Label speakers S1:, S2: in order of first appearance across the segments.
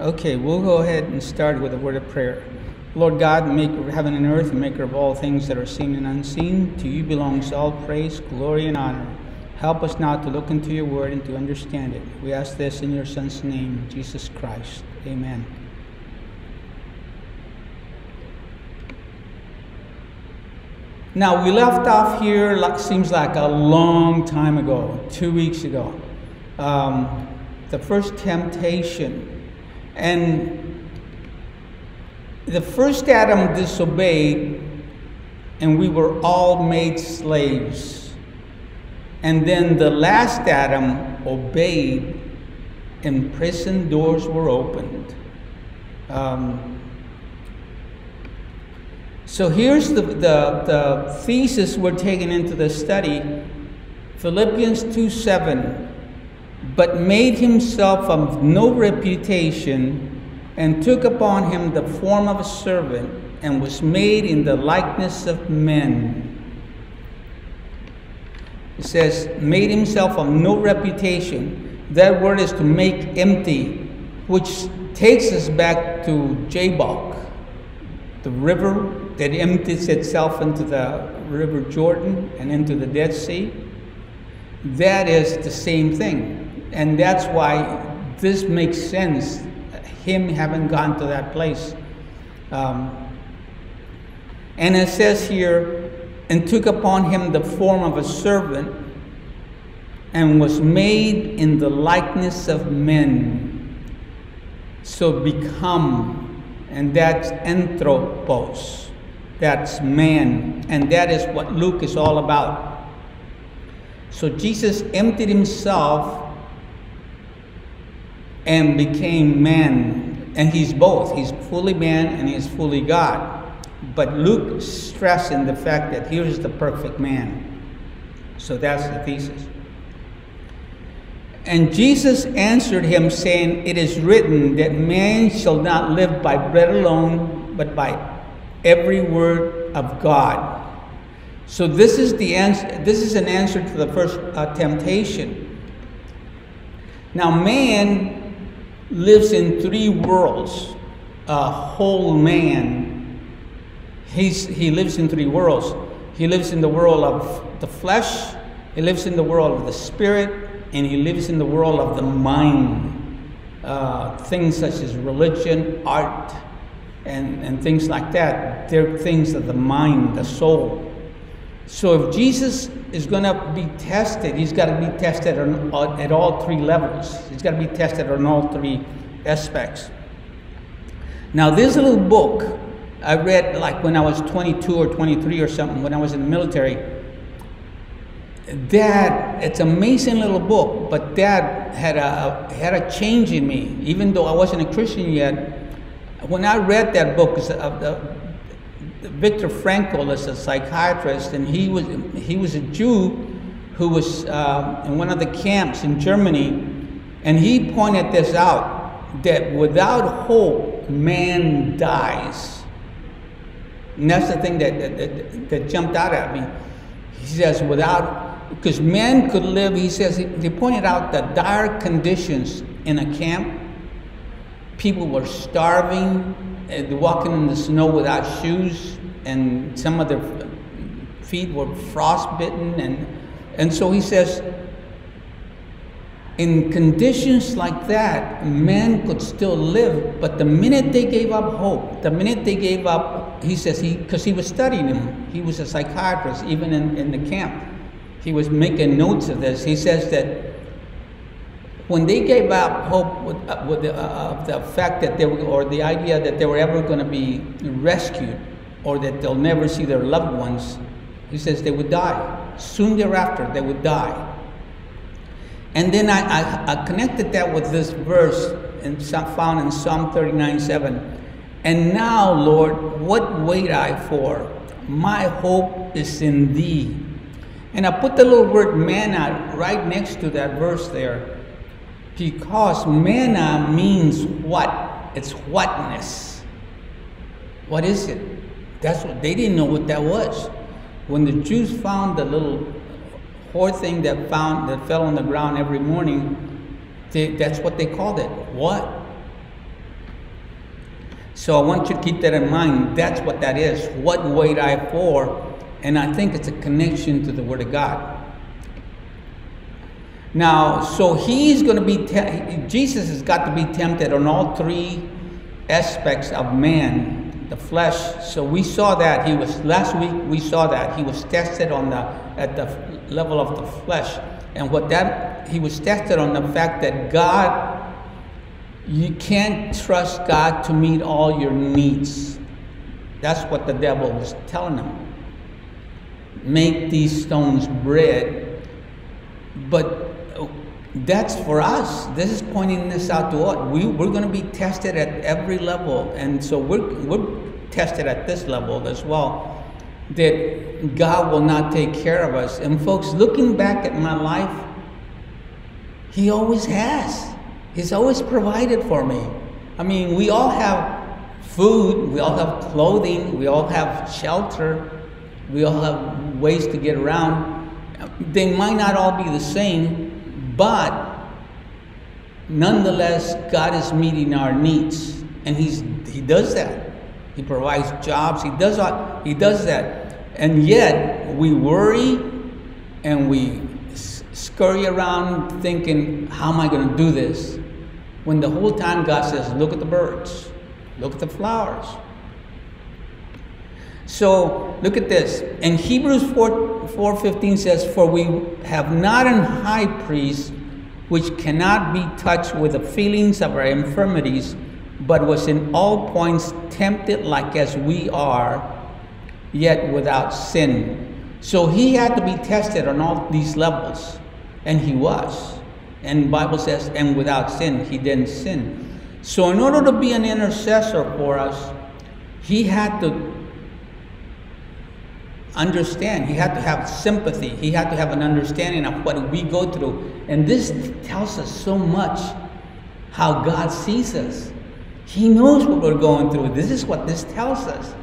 S1: Okay, we'll go ahead and start with a word of prayer. Lord God, maker of heaven and earth, maker of all things that are seen and unseen, to you belongs all praise, glory, and honor. Help us now to look into your word and to understand it. We ask this in your Son's name, Jesus Christ. Amen. Now, we left off here, like, seems like a long time ago, two weeks ago. Um, the first temptation. And the first Adam disobeyed, and we were all made slaves. And then the last Adam obeyed, and prison doors were opened. Um, so here's the, the, the thesis we're taking into the study Philippians 2 7. But made himself of no reputation, and took upon him the form of a servant, and was made in the likeness of men. It says, made himself of no reputation. That word is to make empty, which takes us back to Jabbok, the river that empties itself into the River Jordan and into the Dead Sea. That is the same thing. And that's why this makes sense, him having gone to that place. Um, and it says here, and took upon him the form of a servant, and was made in the likeness of men. So become, and that's anthropos. That's man. And that is what Luke is all about. So Jesus emptied himself and became man. And he's both. He's fully man and he's fully God. But Luke stressing the fact that here's the perfect man. So that's the thesis. And Jesus answered him, saying, It is written that man shall not live by bread alone, but by every word of God. So this is the answer. This is an answer to the first uh, temptation. Now, man lives in three worlds. A whole man. He's, he lives in three worlds. He lives in the world of the flesh. He lives in the world of the spirit, and he lives in the world of the mind. Uh, things such as religion, art, and, and things like that. They're things of the mind, the soul. So if Jesus is going to be tested, he's got to be tested on, at all three levels. He's got to be tested on all three aspects. Now, this little book I read like when I was 22 or 23 or something, when I was in the military. That it's an amazing little book, but that had a had a change in me. Even though I wasn't a Christian yet, when I read that book, uh, Viktor Frankl is a psychiatrist, and he was he was a Jew who was uh, in one of the camps in Germany, and he pointed this out that without hope, man dies. And that's the thing that, that, that, that jumped out at me. He says, without, because men could live, he says, he pointed out the dire conditions in a camp people were starving, uh, walking in the snow without shoes, and some of their feet were frostbitten. And, and so he says, in conditions like that, men could still live, but the minute they gave up hope, the minute they gave up, he says, he because he was studying him, he was a psychiatrist, even in, in the camp. He was making notes of this. He says that when they gave up hope with, uh, with the, uh, the fact that they were, or the idea that they were ever going to be rescued, or that they'll never see their loved ones, he says they would die. Soon thereafter, they would die. And then I, I, I connected that with this verse in, found in Psalm 39 7. And now, Lord, what wait I for? My hope is in thee. And I put the little word manna right next to that verse there because manna means what? It's whatness. What is it? That's what they didn't know what that was. When the Jews found the little hoar thing that found that fell on the ground every morning, they, that's what they called it. What? So I want you to keep that in mind. That's what that is. What wait I for? And I think it's a connection to the Word of God. Now, so he's going to be, Jesus has got to be tempted on all three aspects of man, the flesh. So we saw that he was last week. We saw that he was tested on the at the level of the flesh, and what that he was tested on the fact that God you can't trust God to meet all your needs. That's what the devil was telling him. Make these stones bread. But that's for us. This is pointing this out to us. We, we're going to be tested at every level. And so we're, we're tested at this level as well. That God will not take care of us. And folks, looking back at my life, He always has. He's always provided for me. I mean, we all have food, we all have clothing, we all have shelter, we all have ways to get around. They might not all be the same, but nonetheless, God is meeting our needs, and He's He does that. He provides jobs. He does. He does that, and yet we worry and we scurry around thinking, "How am I going to do this?" When the whole time God says, look at the birds, look at the flowers. So look at this. In Hebrews 4 4:15 says, For we have not an high priest which cannot be touched with the feelings of our infirmities, but was in all points tempted like as we are, yet without sin. So he had to be tested on all these levels, and he was. And Bible says, and without sin, he didn't sin. So in order to be an intercessor for us, he had to understand. He had to have sympathy. He had to have an understanding of what we go through. And this tells us so much how God sees us. He knows what we're going through. This is what this tells us.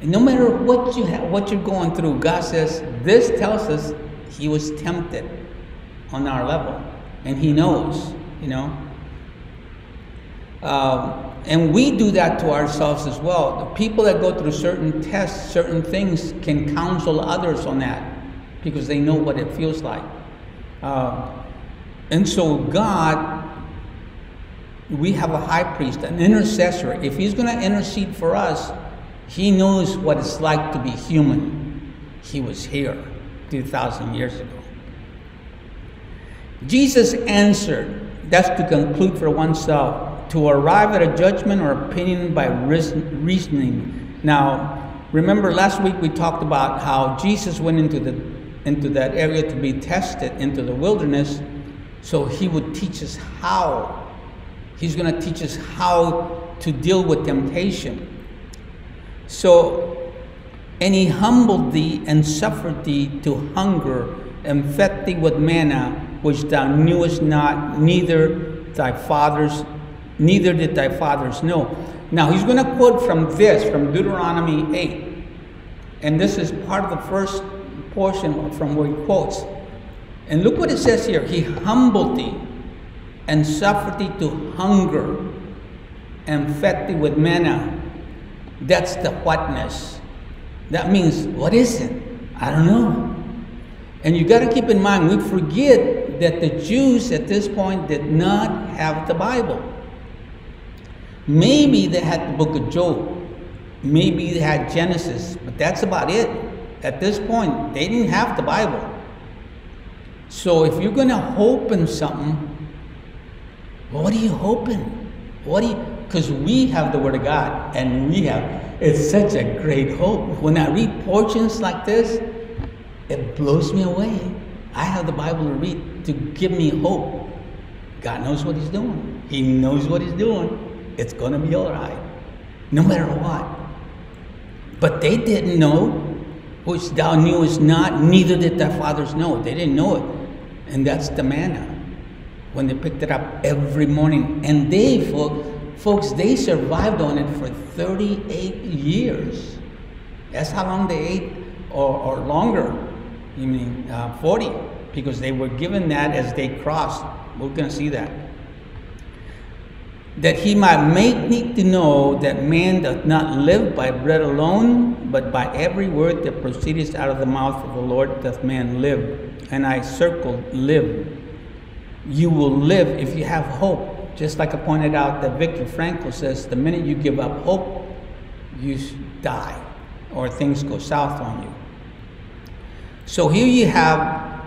S1: And no matter what you have, what you're going through, God says this tells us He was tempted on our level and He knows, you know. Um, and we do that to ourselves as well. The people that go through certain tests, certain things, can counsel others on that because they know what it feels like. Uh, and so, God, we have a high priest, an intercessor. If He's going to intercede for us, He knows what it's like to be human. He was here 2,000 years ago. Jesus answered, that's to conclude for oneself, to arrive at a judgment or opinion by reasoning. Now, remember last week we talked about how Jesus went into the into that area to be tested into the wilderness, so he would teach us how. He's going to teach us how to deal with temptation. So, and he humbled thee and suffered thee to hunger and fed thee with manna which thou knewest not, neither thy fathers, neither did thy fathers know. Now he's going to quote from this, from Deuteronomy 8. And this is part of the first portion from where he quotes. And look what it says here. He humbled thee and suffered thee to hunger and fed thee with manna. That's the whatness. That means, what is it? I don't know. And you got to keep in mind, we forget that the Jews at this point did not have the Bible. Maybe they had the book of Job. Maybe they had Genesis, but that's about it. At this point, they didn't have the Bible. So if you're going to hope in something, what are you hoping? What do you, because we have the Word of God and we have, it's such a great hope. When I read portions like this, it blows me away. I have the Bible to read to give me hope. God knows what He's doing. He knows what He's doing. It's going to be all right, no matter what. But they didn't know, which thou knewest not, neither did thy fathers know. They didn't know it. And that's the manna when they picked it up every morning. And they, folks, they survived on it for 38 years. That's how long they ate, or, or longer you mean uh, 40, because they were given that as they crossed. We're going to see that. That he might make me to know that man doth not live by bread alone, but by every word that proceedeth out of the mouth of the Lord doth man live. And I circled live. You will live if you have hope. Just like I pointed out that Viktor Frankl says, the minute you give up hope, you die or things go south on you. So here you have,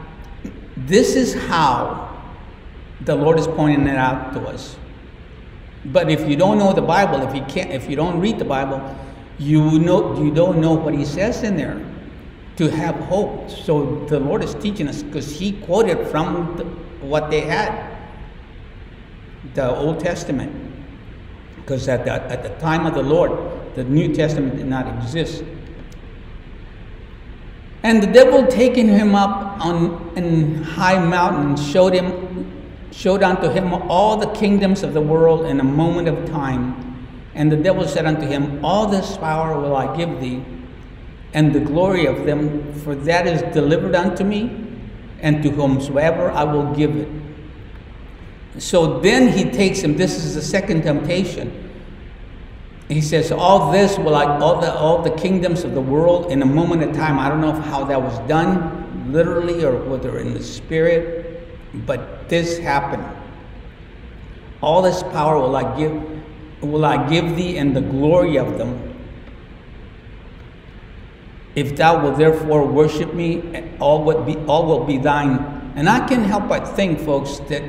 S1: this is how the Lord is pointing it out to us. But if you don't know the Bible, if you can't, if you don't read the Bible, you know you don't know what He says in there to have hope. So the Lord is teaching us because He quoted from the, what they had, the Old Testament, because at the, at the time of the Lord, the New Testament did not exist. And the devil taking him up on in high mountain showed him showed unto him all the kingdoms of the world in a moment of time. And the devil said unto him, All this power will I give thee, and the glory of them, for that is delivered unto me, and to whomsoever I will give it. So then he takes him, this is the second temptation. He says, All this will I, all the, all the kingdoms of the world in a moment of time. I don't know how that was done, literally, or whether in the spirit but this happened. All this power will I give will I give thee and the glory of them. If thou wilt therefore worship me, all will be all will be thine. And I can help but think, folks, that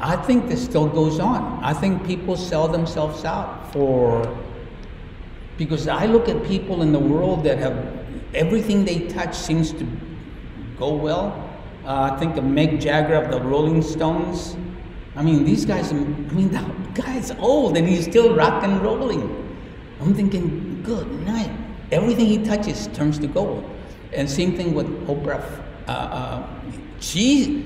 S1: I think this still goes on. I think people sell themselves out for because I look at people in the world that have everything they touch seems to go well uh, think of Jagger of the Rolling Stones. I mean, these guys, I mean, the guy's old and he's still rock and rolling. I'm thinking, good night. Everything he touches turns to gold. And same thing with Oprah. Uh, uh, she,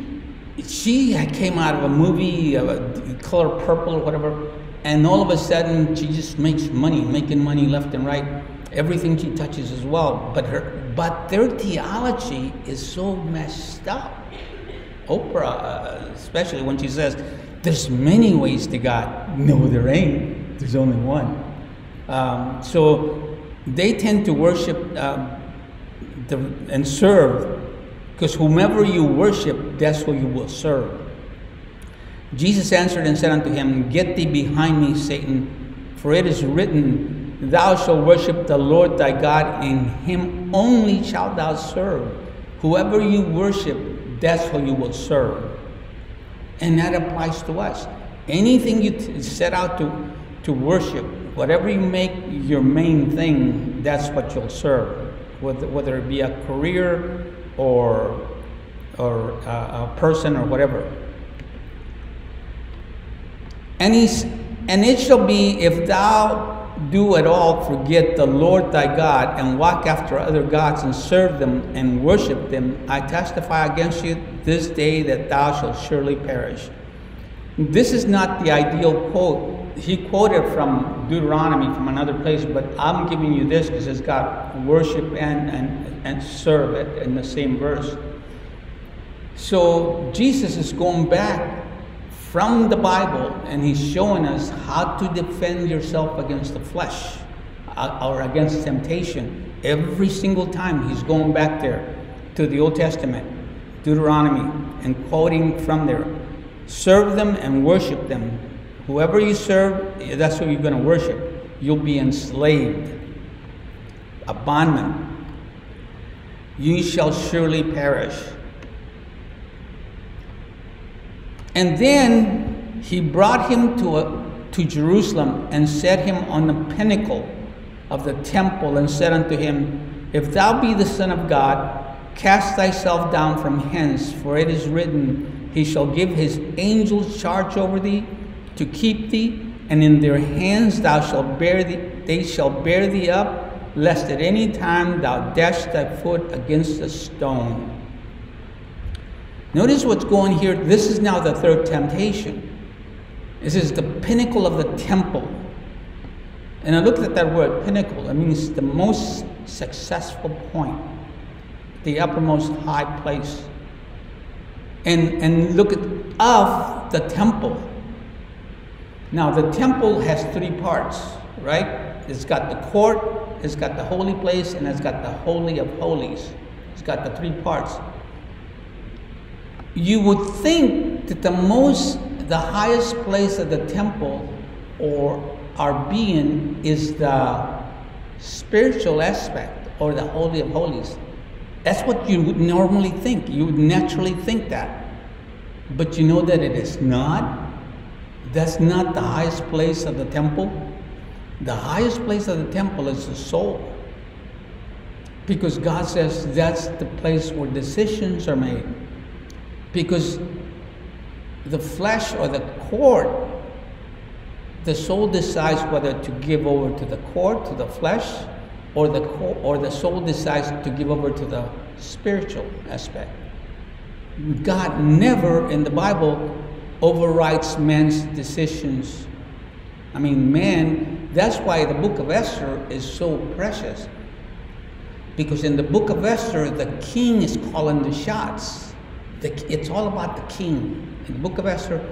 S1: she came out of a movie, uh, Color Purple or whatever, and all of a sudden she just makes money, making money left and right. Everything she touches as well. But her, but their theology is so messed up. Oprah, uh, especially when she says, There's many ways to God. No, there ain't. There's only one. Um, so they tend to worship uh, the, and serve because whomever you worship, that's who you will serve. Jesus answered and said unto him, Get thee behind me, Satan, for it is written, Thou shalt worship the Lord thy God, and him only shalt thou serve. Whoever you worship, that's who you will serve. And that applies to us. Anything you set out to, to worship, whatever you make your main thing, that's what you'll serve. Whether, whether it be a career or, or a, a person or whatever. And, he's, and it shall be if thou do at all forget the Lord thy God and walk after other gods and serve them and worship them, I testify against you this day that thou shalt surely perish. This is not the ideal quote. He quoted from Deuteronomy from another place, but I'm giving you this because it's got worship and, and, and serve it in the same verse. So Jesus is going back from the Bible, and he's showing us how to defend yourself against the flesh uh, or against temptation. Every single time he's going back there to the Old Testament, Deuteronomy, and quoting from there. Serve them and worship them. Whoever you serve, that's who you're going to worship. You'll be enslaved, a bondman. You shall surely perish. And then he brought him to, a, to Jerusalem and set him on the pinnacle of the temple and said unto him, If thou be the Son of God, cast thyself down from hence, for it is written, He shall give his angels charge over thee to keep thee, and in their hands thou shalt bear thee, they shall bear thee up, lest at any time thou dash thy foot against a stone. Notice what's going here. This is now the third temptation. This is the pinnacle of the temple. And I looked at that word, pinnacle. It means the most successful point, the uppermost high place. And, and look at of the temple. Now, the temple has three parts, right? It's got the court, it's got the holy place, and it's got the Holy of Holies. It's got the three parts. You would think that the most, the highest place of the temple or our being is the spiritual aspect or the Holy of Holies. That's what you would normally think. You would naturally think that. But you know that it is not. That's not the highest place of the temple. The highest place of the temple is the soul. Because God says that's the place where decisions are made. Because the flesh or the court, the soul decides whether to give over to the court, to the flesh, or the, or the soul decides to give over to the spiritual aspect. God never in the Bible overrides man's decisions. I mean, man, that's why the book of Esther is so precious. Because in the book of Esther, the king is calling the shots. The, it's all about the king. In the book of Esther,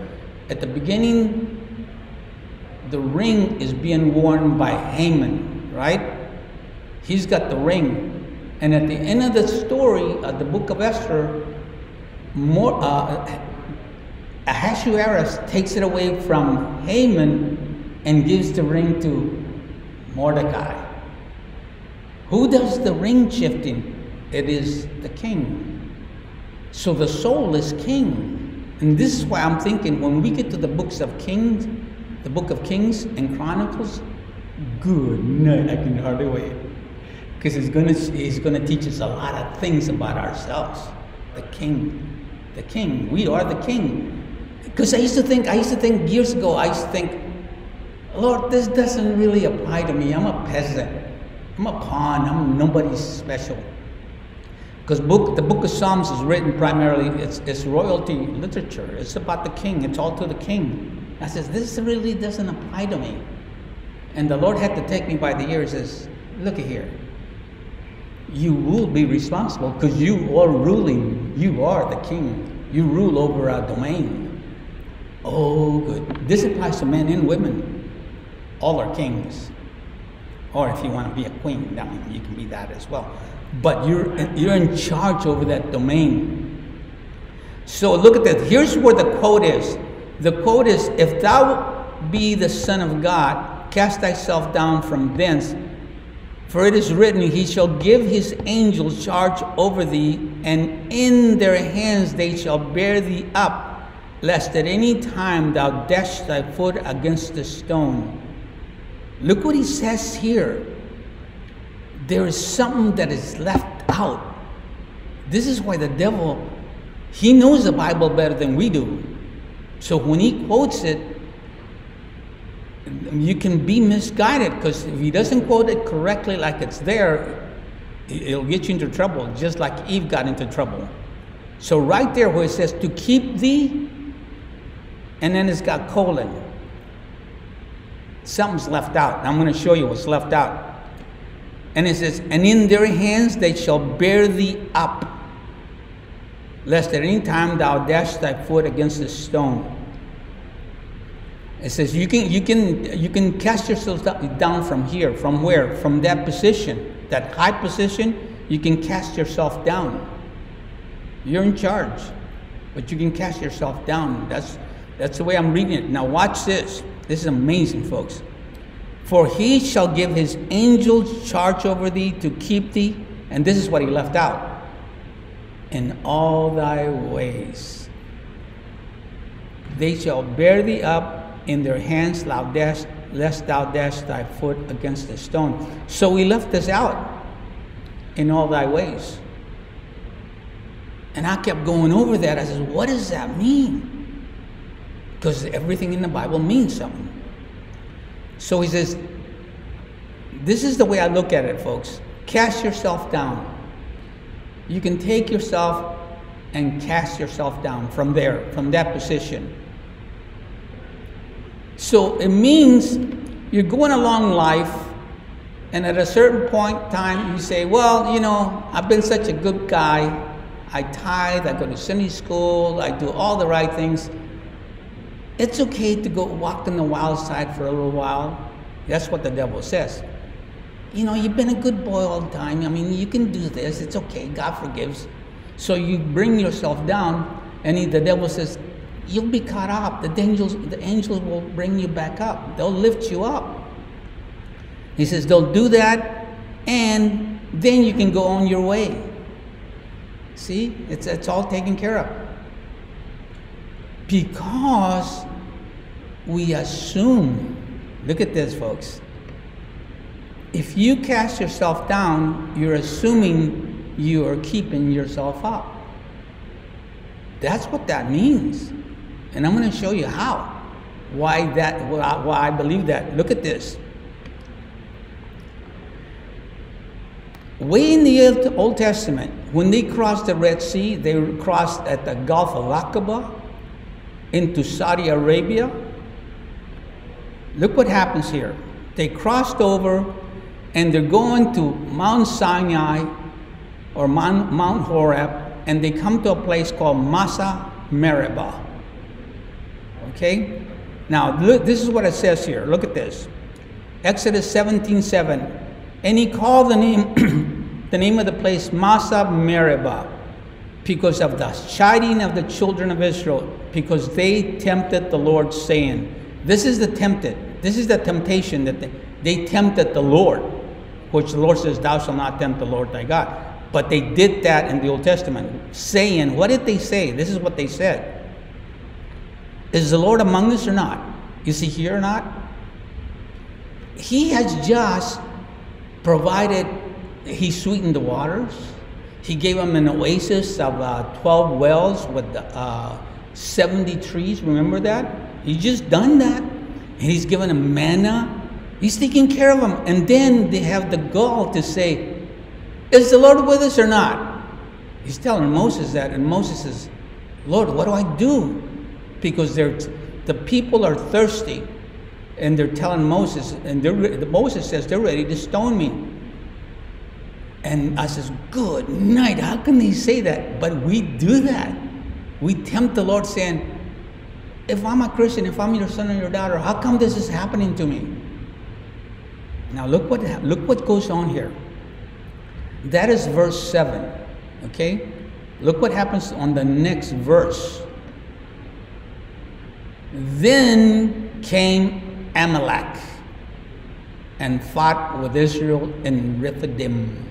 S1: at the beginning, the ring is being worn by Haman, right? He's got the ring. And at the end of the story of the book of Esther, more, uh, Ahasuerus takes it away from Haman and gives the ring to Mordecai. Who does the ring shifting? It is the king. So the soul is king. And this is why I'm thinking when we get to the books of Kings, the book of Kings and Chronicles, good night, I can hardly wait. Because he's gonna he's gonna teach us a lot of things about ourselves. The king. The king. We are the king. Because I used to think, I used to think years ago, I used to think, Lord, this doesn't really apply to me. I'm a peasant. I'm a pawn. I'm nobody special. Because book, the book of Psalms is written primarily, it's, it's royalty literature. It's about the king. It's all to the king. I says, this really doesn't apply to me. And the Lord had to take me by the ear ears says, look at here. You will be responsible because you are ruling. You are the king. You rule over a domain. Oh, good. This applies to men and women. All are kings. Or if you want to be a queen, I mean, you can be that as well. But you're, you're in charge over that domain. So look at that. Here's where the quote is. The quote is, If thou be the Son of God, cast thyself down from thence. For it is written, He shall give His angels charge over thee, and in their hands they shall bear thee up lest at any time thou dash thy foot against a stone. Look what he says here. There is something that is left out. This is why the devil, he knows the Bible better than we do. So when he quotes it, you can be misguided because if he doesn't quote it correctly like it's there, it'll get you into trouble, just like Eve got into trouble. So, right there where it says, to keep thee and then it's got colon. Something's left out. I'm going to show you what's left out. And it says, And in their hands they shall bear thee up, lest at any time thou dash thy foot against a stone. It says you can you can you can cast yourself down from here, from where? From that position, that high position. You can cast yourself down. You're in charge, but you can cast yourself down. That's that's the way I'm reading it. Now, watch this. This is amazing, folks. For he shall give his angels charge over thee to keep thee. And this is what he left out in all thy ways. They shall bear thee up in their hands, thou dash, lest thou dash thy foot against a stone. So he left this out in all thy ways. And I kept going over that. I said, what does that mean? because everything in the Bible means something. So he says, This is the way I look at it, folks. Cast yourself down. You can take yourself and cast yourself down from there, from that position. So it means you're going along life, and at a certain point in time, you say, Well, you know, I've been such a good guy. I tithe, I go to Sunday school, I do all the right things. It's okay to go walk on the wild side for a little while. That's what the devil says. You know, you've been a good boy all the time. I mean, you can do this. It's okay. God forgives. So you bring yourself down, and he, the devil says, You'll be caught up. The angels, the angels will bring you back up. They'll lift you up. He says, They'll do that, and then you can go on your way. See, it's, it's all taken care of. Because we assume, look at this, folks. If you cast yourself down, you're assuming you are keeping yourself up. That's what that means. And I'm going to show you how. Why that why I believe that. Look at this. Way in the Old Testament, when they crossed the Red Sea, they crossed at the Gulf of Aqaba into Saudi Arabia. Look what happens here. They crossed over and they're going to Mount Sinai or Mount, Mount Horeb and they come to a place called Massah Meribah. Okay? Now, look, this is what it says here. Look at this. Exodus 17 7. And he called the name, the name of the place Massah Meribah because of the chiding of the children of Israel, because they tempted the Lord, saying, This is the tempted, this is the temptation that they, they tempted the Lord, which the Lord says, Thou shalt not tempt the Lord thy God. But they did that in the Old Testament, saying, What did they say? This is what they said. Is the Lord among us or not? Is he here or not? He has just provided, he sweetened the waters. He gave them an oasis of uh, 12 wells with uh, 70 trees. Remember that? He's just done that. And he's given them manna. He's taking care of them. And then they have the gall to say, Is the Lord with us or not? He's telling Moses that. And Moses says, Lord, what do I do? Because they're, the people are thirsty. And they're telling Moses, and Moses says, They're ready to stone me. And I says, Good night. How can they say that? But we do that. We tempt the Lord saying, If I'm a Christian, if I'm your son or your daughter, how come this is happening to me? Now look what look what goes on here. That is verse 7. Okay? Look what happens on the next verse. Then came Amalek and fought with Israel in Rephidim.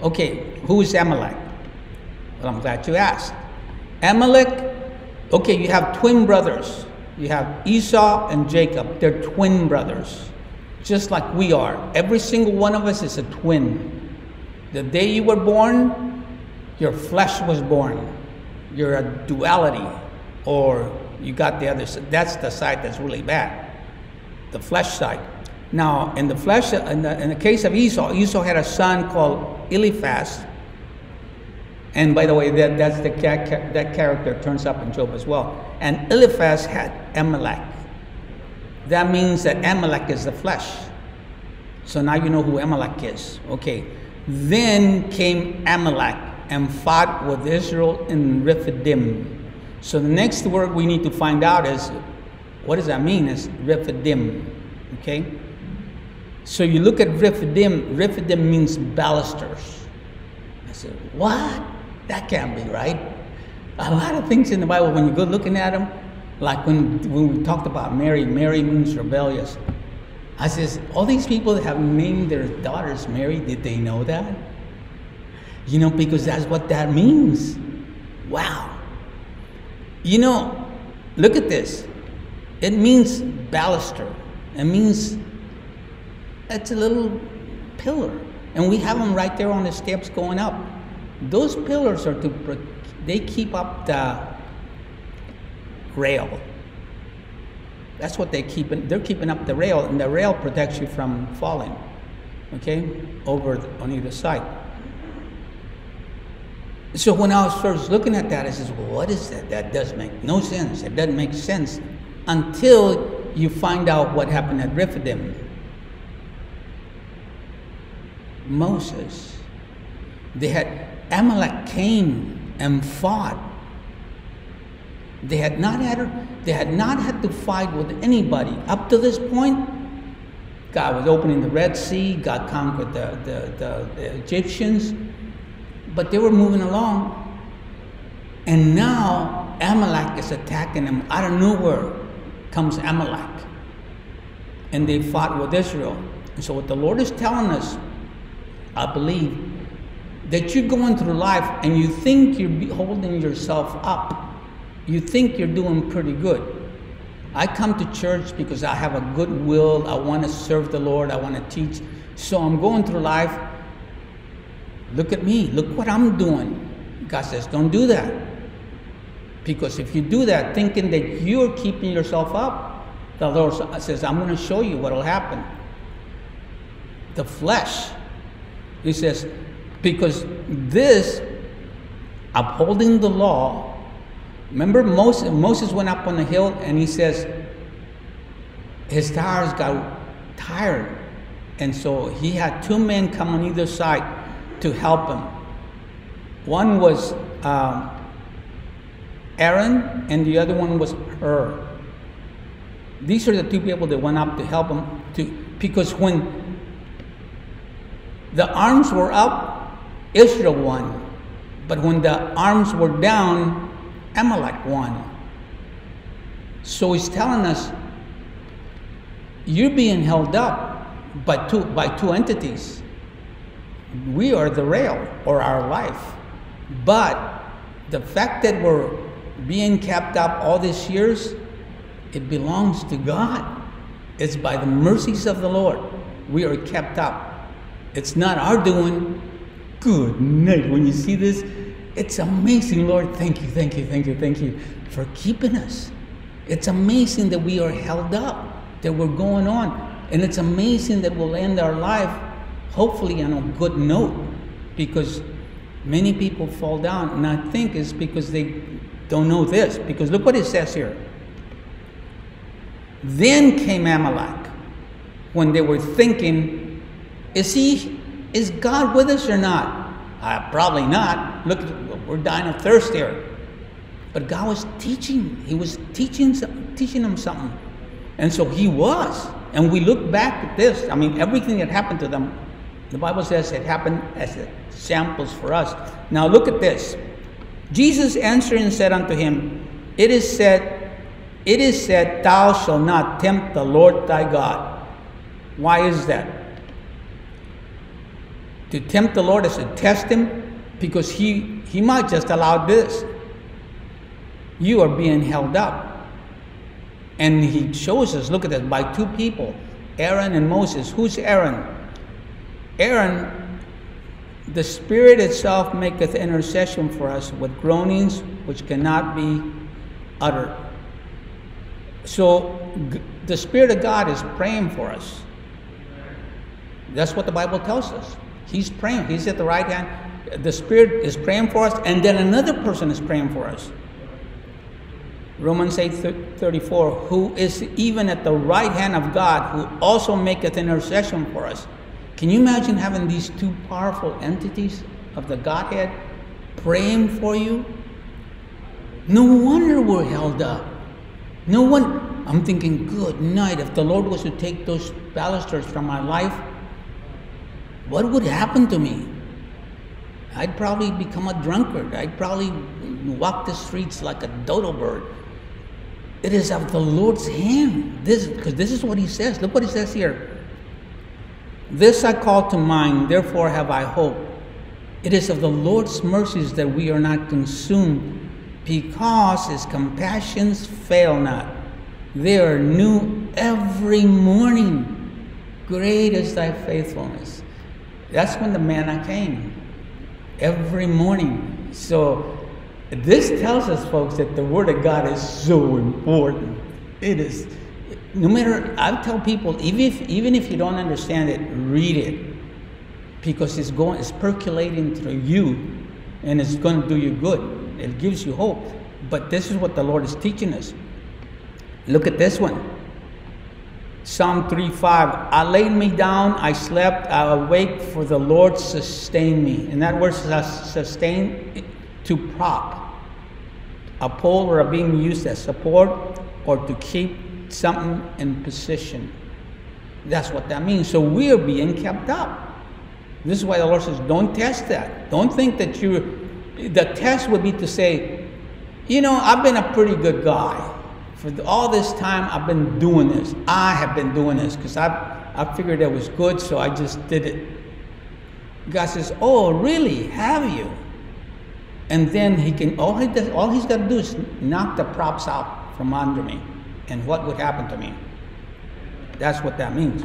S1: Okay, who is Amalek? Well, I'm glad you asked. Amalek, okay, you have twin brothers. You have Esau and Jacob. They're twin brothers, just like we are. Every single one of us is a twin. The day you were born, your flesh was born. You're a duality, or you got the other side. That's the side that's really bad, the flesh side. Now, in the flesh, in the, in the case of Esau, Esau had a son called Eliphaz. And by the way, that, that's the, that character turns up in Job as well. And Eliphaz had Amalek. That means that Amalek is the flesh. So now you know who Amalek is. Okay. Then came Amalek and fought with Israel in Rephidim. So the next word we need to find out is what does that mean? Is Rephidim. Okay? So you look at Rephidim, Rephidim means balusters. I said, what? That can't be right. A lot of things in the Bible, when you go looking at them, like when, when we talked about Mary, Mary means rebellious. I says, all these people have named their daughters Mary, did they know that? You know, because that's what that means. Wow. You know, look at this. It means baluster. It means it's a little pillar. And we have them right there on the steps going up. Those pillars are to, they keep up the rail. That's what they keep, they're keeping up the rail, and the rail protects you from falling, okay, over on either side. So when I was first looking at that, I said, well, what is that? That does make no sense. It doesn't make sense until you find out what happened at Rephidim. Moses. They had Amalek came and fought. They had not had they had not had to fight with anybody up to this point. God was opening the Red Sea. God conquered the, the, the, the Egyptians, but they were moving along. And now Amalek is attacking them out of nowhere. Comes Amalek, and they fought with Israel. And so what the Lord is telling us, I believe, that you're going through life and you think you're holding yourself up you think you're doing pretty good. I come to church because I have a good will. I want to serve the Lord. I want to teach. So I'm going through life. Look at me. Look what I'm doing. God says, don't do that. Because if you do that, thinking that you're keeping yourself up, the Lord says, I'm going to show you what will happen. The flesh. He says, because this, upholding the law, Remember Moses, Moses went up on the hill and he says his tires got tired. And so he had two men come on either side to help him. One was um, Aaron and the other one was Hur. These are the two people that went up to help him to because when the arms were up, Israel won. But when the arms were down, Amalek won. So he's telling us you're being held up by two, by two entities. We are the rail or our life. But the fact that we're being kept up all these years, it belongs to God. It's by the mercies of the Lord we are kept up. It's not our doing. Good night. When you see this, it's amazing, Lord. Thank you, thank you, thank you, thank you for keeping us. It's amazing that we are held up, that we're going on. And it's amazing that we'll end our life, hopefully, on a good note, because many people fall down. And I think it's because they don't know this. Because look what it says here. Then came Amalek when they were thinking, is he, is God with us or not? Uh, probably not. Look, we're dying of thirst here. But God was teaching. He was teaching, teaching them something. And so he was. And we look back at this. I mean, everything that happened to them, the Bible says it happened as samples for us. Now look at this. Jesus answered and said unto him, It is said, it is said, Thou shalt not tempt the Lord thy God. Why is that? To tempt the Lord is to test Him because He, he might just allow this. You are being held up. And He shows us, look at this, by two people, Aaron and Moses. Who's Aaron? Aaron, the Spirit itself maketh intercession for us with groanings which cannot be uttered. So the Spirit of God is praying for us. That's what the Bible tells us. He's praying. He's at the right hand. The Spirit is praying for us, and then another person is praying for us. Romans 8 34, who is even at the right hand of God, who also maketh intercession for us. Can you imagine having these two powerful entities of the Godhead praying for you? No wonder we're held up. No one, I'm thinking, good night. If the Lord was to take those balusters from my life, what would happen to me? I'd probably become a drunkard. I'd probably walk the streets like a dodo bird. It is of the Lord's hand. This because this is what he says. Look what he says here. This I call to mind, therefore have I hope. It is of the Lord's mercies that we are not consumed, because his compassions fail not. They are new every morning. Great is thy faithfulness. That's when the manna came every morning. So this tells us, folks, that the Word of God is so important. It is. No matter, I tell people, even if even if you don't understand it, read it, because it's going, it's percolating through you, and it's going to do you good. It gives you hope. But this is what the Lord is teaching us. Look at this one. Psalm 3:5. I laid me down, I slept, I awake, for the Lord sustained me. And that word sustain to prop. a pole or a beam used as support or to keep something in position. That's what that means. So we are being kept up. This is why the Lord says, don't test that. Don't think that you, the test would be to say, you know, I've been a pretty good guy. For all this time, I've been doing this. I have been doing this because I, I figured it was good, so I just did it. God says, oh, really? Have you? And then he can, all, he does, all he's got to do is knock the props out from under me. And what would happen to me? That's what that means.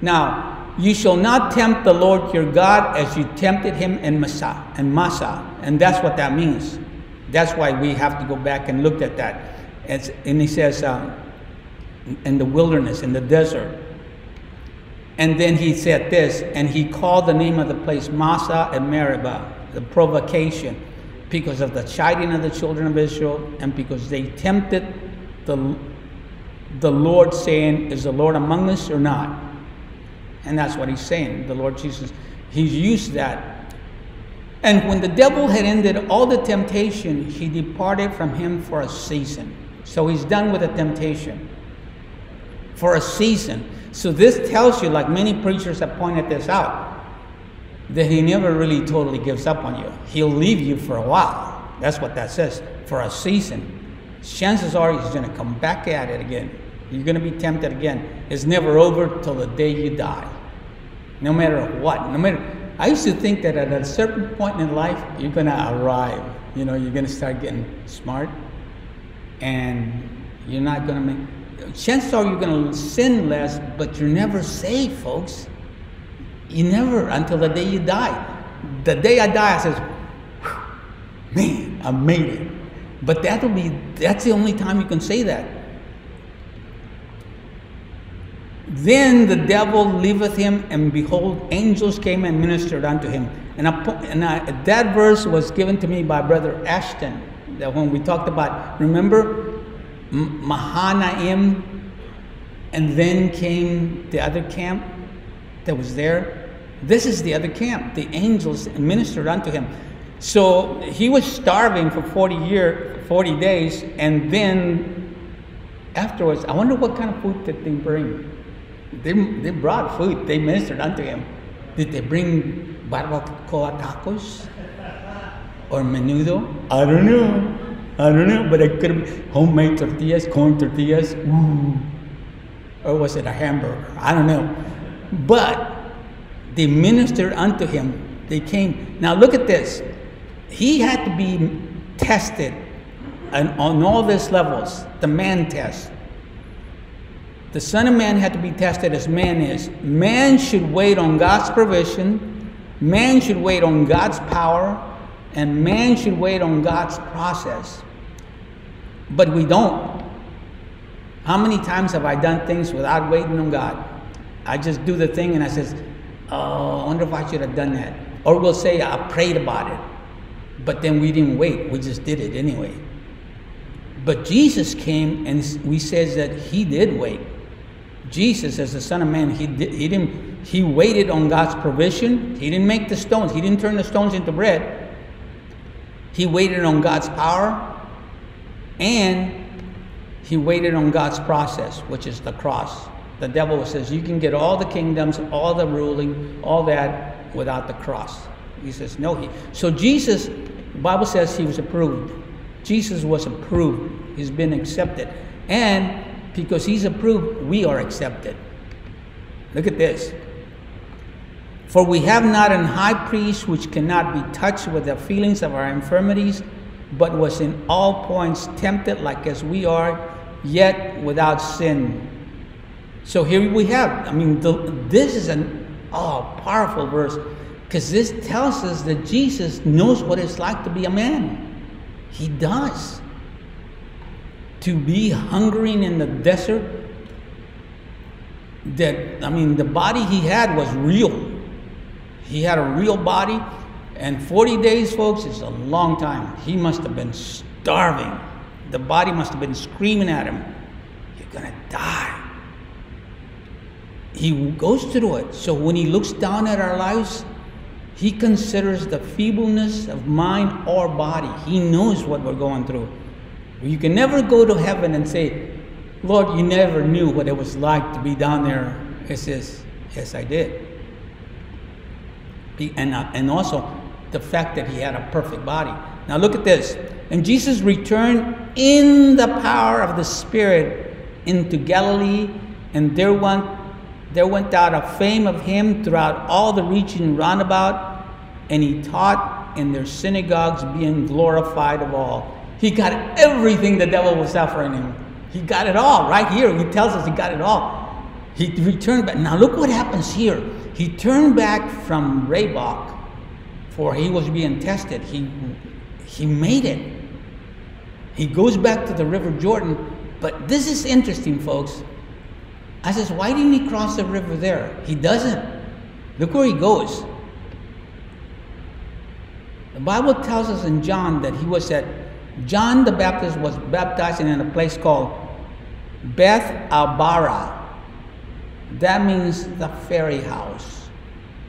S1: Now, you shall not tempt the Lord your God as you tempted him in Massah and Massah. And that's what that means. That's why we have to go back and look at that. And he says, um, in the wilderness, in the desert. And then he said this, and he called the name of the place Massah and Meribah, the provocation, because of the chiding of the children of Israel, and because they tempted the, the Lord, saying, Is the Lord among us or not? And that's what he's saying. The Lord Jesus, he's used that. And when the devil had ended all the temptation, he departed from him for a season. So he's done with the temptation for a season. So this tells you, like many preachers have pointed this out, that he never really totally gives up on you. He'll leave you for a while. That's what that says, for a season. Chances are he's going to come back at it again. You're going to be tempted again. It's never over till the day you die. No matter what. No matter. I used to think that at a certain point in life, you're going to arrive. You know, you're going to start getting smart, and you're not going to make. Chances are you're going to sin less, but you're never saved, folks. You never until the day you die. The day I die, I says, "Man, I made it." But that'll be. That's the only time you can say that. Then the devil leaveth him, and behold, angels came and ministered unto him. And, I, and I, that verse was given to me by Brother Ashton. That when we talked about, remember Mahanaim, and then came the other camp that was there. This is the other camp. The angels ministered unto him. So he was starving for 40 year, 40 days, and then afterwards, I wonder what kind of food did they bring. They, they brought food, they ministered unto him. Did they bring barbacoa tacos? Or menudo? I don't know. I don't know, but it could have homemade tortillas, corn tortillas. Ooh. Or was it a hamburger? I don't know. But they ministered unto him. They came. Now look at this. He had to be tested and on all these levels, the man test. The Son of Man had to be tested as man is. Man should wait on God's provision, man should wait on God's power, and man should wait on God's process. But we don't. How many times have I done things without waiting on God? I just do the thing and I says, Oh, I wonder if I should have done that. Or we'll say, I prayed about it. But then we didn't wait, we just did it anyway. But Jesus came and we says that he did wait. Jesus, as the Son of Man, he, did, he, didn't, he waited on God's provision. He didn't make the stones, he didn't turn the stones into bread. He waited on God's power and he waited on God's process, which is the cross. The devil says, You can get all the kingdoms, all the ruling, all that without the cross. He says, No. He, so Jesus, Bible says he was approved. Jesus was approved. He's been accepted. And because he's approved, we are accepted. Look at this. For we have not an high priest which cannot be touched with the feelings of our infirmities, but was in all points tempted like as we are, yet without sin. So here we have, I mean, the, this is an oh, powerful verse because this tells us that Jesus knows what it's like to be a man. He does to be hungering in the desert that i mean the body he had was real he had a real body and 40 days folks is a long time. He must have been starving. The body must have been screaming at him you're gonna die. He goes through it. So when he looks down at our lives he considers the feebleness of mind or body. He knows what we're going through. You can never go to heaven and say, Lord, you never knew what it was like to be down there. It says, Yes, I did. And, uh, and also the fact that he had a perfect body. Now look at this. And Jesus returned in the power of the Spirit into Galilee, and there went, there went out a fame of him throughout all the region round about, and he taught in their synagogues, being glorified of all. He got everything the devil was offering him. He got it all right here. He tells us he got it all. He returned back. Now look what happens here. He turned back from Rabok, for he was being tested. He he made it. He goes back to the River Jordan, but this is interesting, folks. I says, why didn't he cross the river there? He doesn't. Look where he goes. The Bible tells us in John that he was at John the Baptist was baptizing in a place called Bethabara. That means the ferry house.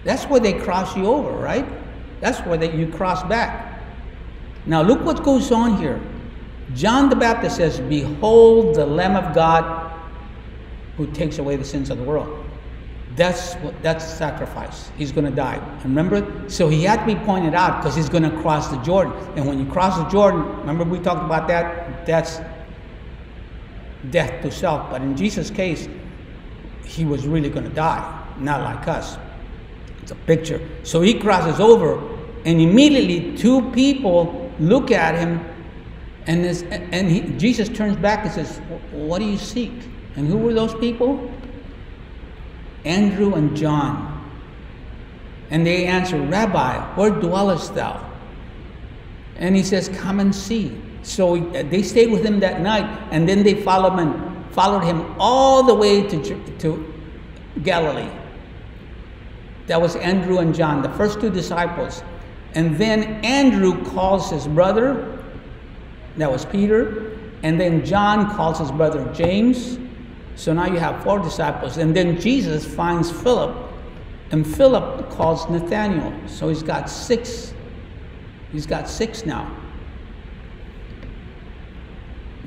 S1: That's where they cross you over, right? That's where they, you cross back. Now look what goes on here. John the Baptist says, Behold the Lamb of God who takes away the sins of the world. That's what that's sacrifice. He's going to die. Remember? So he had to be pointed out because he's going to cross the Jordan. And when you cross the Jordan, remember we talked about that? That's death to self. But in Jesus' case, he was really going to die, not like us. It's a picture. So he crosses over, and immediately two people look at him, and, this, and he, Jesus turns back and says, What do you seek? And who were those people? Andrew and John. And they answer, Rabbi, where dwellest thou? And he says, Come and see. So uh, they stayed with him that night, and then they followed him, followed him all the way to, to Galilee. That was Andrew and John, the first two disciples. And then Andrew calls his brother, that was Peter, and then John calls his brother James, so now you have four disciples. And then Jesus finds Philip, and Philip calls Nathaniel. So he's got six. He's got six now.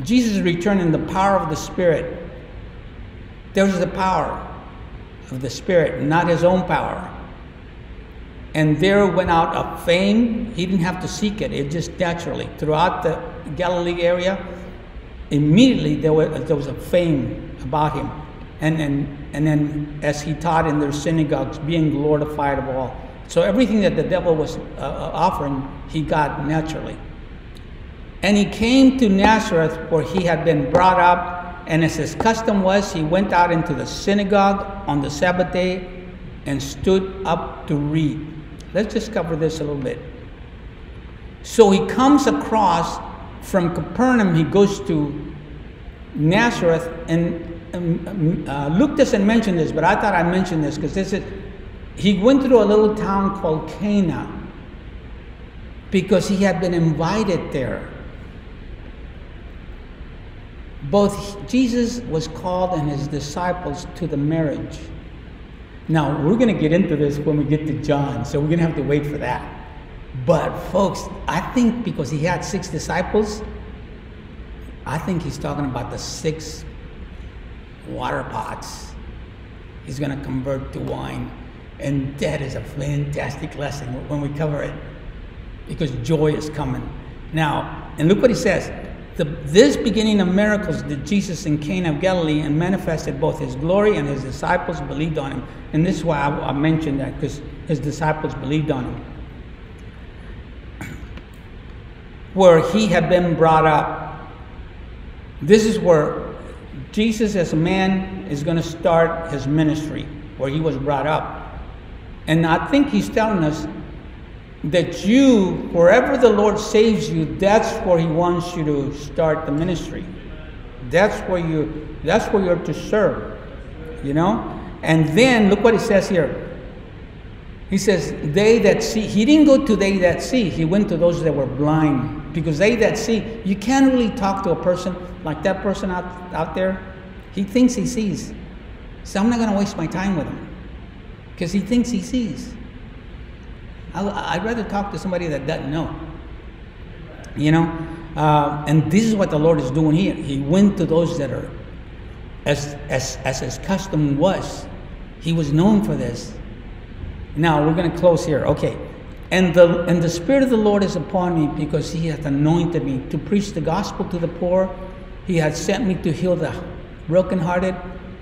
S1: Jesus returned in the power of the Spirit. There was the power of the Spirit, not his own power. And there went out a fame. He didn't have to seek it, it just naturally. Throughout the Galilee area, immediately there was, there was a fame about him. And, and, and then as he taught in their synagogues, being glorified of all. So everything that the devil was uh, uh, offering, he got naturally. And he came to Nazareth where he had been brought up, and as his custom was, he went out into the synagogue on the Sabbath day and stood up to read. Let's just cover this a little bit. So he comes across from Capernaum, he goes to Nazareth, and um, uh, Luke doesn't mention this, but I thought I mentioned this because this is, he went through a little town called Cana because he had been invited there. Both Jesus was called and his disciples to the marriage. Now, we're going to get into this when we get to John, so we're going to have to wait for that. But, folks, I think because he had six disciples, I think he's talking about the six water pots. He's going to convert to wine. And that is a fantastic lesson when we cover it because joy is coming. Now, and look what he says. The, this beginning of miracles did Jesus in Cana of Galilee and manifested both his glory and his disciples believed on him. And this is why I, I mentioned that because his disciples believed on him. Where he had been brought up. This is where Jesus, as a man, is going to start his ministry where he was brought up. And I think he's telling us that you, wherever the Lord saves you, that's where he wants you to start the ministry. That's where you that's where you're to serve. You know? And then look what he says here. He says, they that see, he didn't go to they that see, he went to those that were blind. Because they that see, you can't really talk to a person like that person out, out there, he thinks he sees. So I'm not going to waste my time with him because he thinks he sees. I would rather talk to somebody that doesn't know. You know? Uh, and this is what the Lord is doing here. He went to those that are, as, as, as his custom was, he was known for this. Now we're going to close here. Okay. And the, and the Spirit of the Lord is upon me because he hath anointed me to preach the gospel to the poor. He hath sent me to heal the brokenhearted,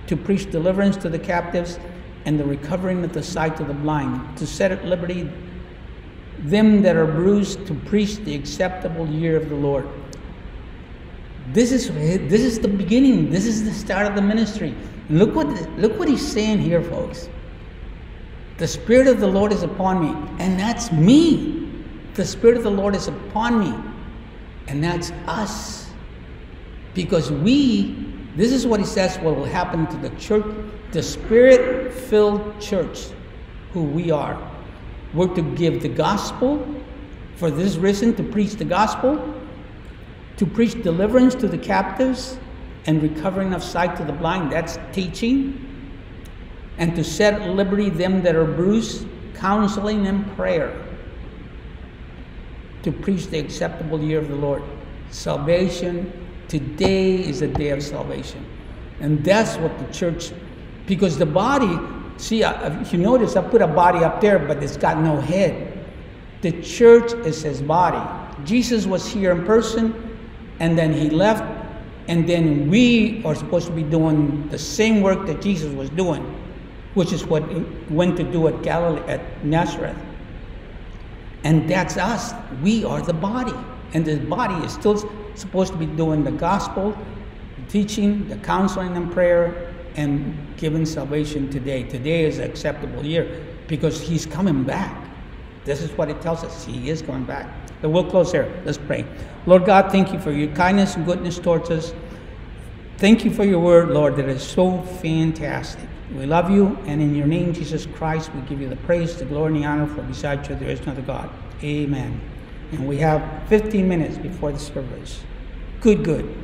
S1: to preach deliverance to the captives, and the recovering of the sight to the blind, to set at liberty them that are bruised, to preach the acceptable year of the Lord. This is, this is the beginning. This is the start of the ministry. Look what, look what he's saying here, folks. The Spirit of the Lord is upon me, and that's me. The Spirit of the Lord is upon me, and that's us. Because we, this is what he says what will happen to the church, the Spirit filled church, who we are. We're to give the gospel for this reason to preach the gospel, to preach deliverance to the captives, and recovering of sight to the blind. That's teaching and to set liberty them that are bruised, counseling and prayer, to preach the acceptable year of the Lord. Salvation, today is a day of salvation. And that's what the church, because the body, see, if you notice, I put a body up there, but it's got no head. The church is his body. Jesus was here in person, and then he left, and then we are supposed to be doing the same work that Jesus was doing which is what he went to do at Galilee, at Nazareth. And that's us. We are the body. And the body is still supposed to be doing the gospel, the teaching, the counseling and prayer, and given salvation today. Today is an acceptable year because he's coming back. This is what it tells us. He is coming back. But we'll close here. Let's pray. Lord God, thank you for your kindness and goodness towards us. Thank you for your word, Lord, that is so fantastic. We love you, and in your name, Jesus Christ, we give you the praise, the glory, and the honor, for beside you there is no other God. Amen. And we have 15 minutes before the service. Good, good.